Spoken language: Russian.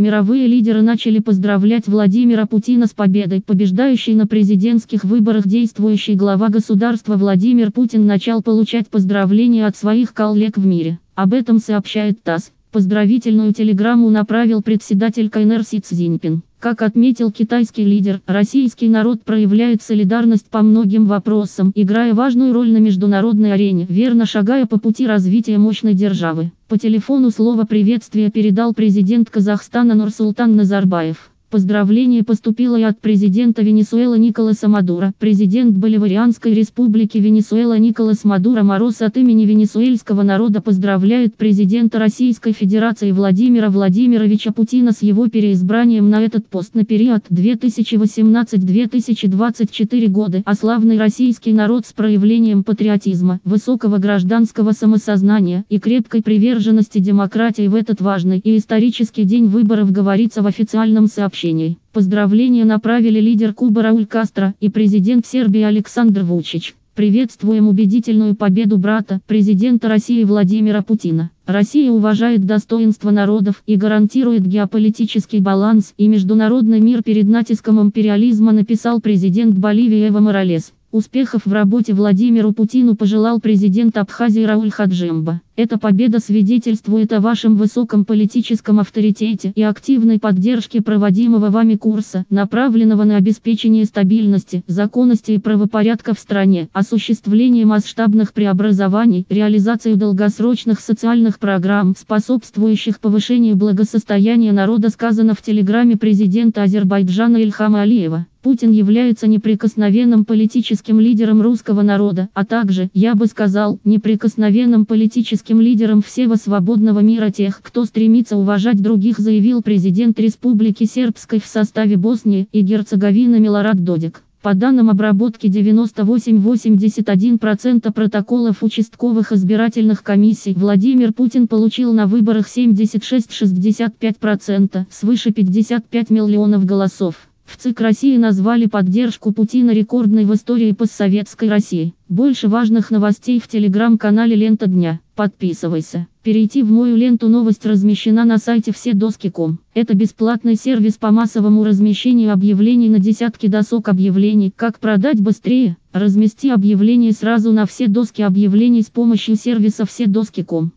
Мировые лидеры начали поздравлять Владимира Путина с победой. Побеждающий на президентских выборах действующий глава государства Владимир Путин начал получать поздравления от своих коллег в мире. Об этом сообщает ТАСС. Поздравительную телеграмму направил председатель КНР Си Цзиньпин. Как отметил китайский лидер, российский народ проявляет солидарность по многим вопросам, играя важную роль на международной арене, верно шагая по пути развития мощной державы. По телефону слово приветствия передал президент Казахстана Нурсултан Назарбаев. Поздравление поступило и от президента Венесуэлы Николаса Мадура. Президент Боливарианской республики Венесуэла Николас Мадуро Мороз от имени венесуэльского народа поздравляет президента Российской Федерации Владимира Владимировича Путина с его переизбранием на этот пост на период 2018-2024 годы, а славный российский народ с проявлением патриотизма, высокого гражданского самосознания и крепкой приверженности демократии в этот важный и исторический день выборов говорится в официальном сообщении сообщений. Поздравления направили лидер Куба Рауль Кастро и президент Сербии Александр Вучич. Приветствуем убедительную победу брата, президента России Владимира Путина. Россия уважает достоинство народов и гарантирует геополитический баланс и международный мир перед натиском империализма, написал президент Боливии Эво Моралес. Успехов в работе Владимиру Путину пожелал президент Абхазии Рауль Хаджимба. Эта победа свидетельствует о вашем высоком политическом авторитете и активной поддержке проводимого вами курса, направленного на обеспечение стабильности, законности и правопорядка в стране, осуществление масштабных преобразований, реализацию долгосрочных социальных программ, способствующих повышению благосостояния народа сказано в телеграмме президента Азербайджана Ильхама Алиева. Путин является неприкосновенным политическим лидером русского народа, а также, я бы сказал, неприкосновенным политическим лидером всего свободного мира тех, кто стремится уважать других, заявил президент Республики Сербской в составе Боснии и Герцеговины Милорад Додик. По данным обработки 98-81% протоколов участковых избирательных комиссий Владимир Путин получил на выборах 76-65%, свыше 55 миллионов голосов. В ЦИК России назвали поддержку Путина рекордной в истории постсоветской России. Больше важных новостей в телеграм-канале «Лента дня». Подписывайся. Перейти в мою ленту новость размещена на сайте вседоски.ком. Это бесплатный сервис по массовому размещению объявлений на десятки досок объявлений. Как продать быстрее? Размести объявление сразу на все доски объявлений с помощью сервиса вседоски.ком.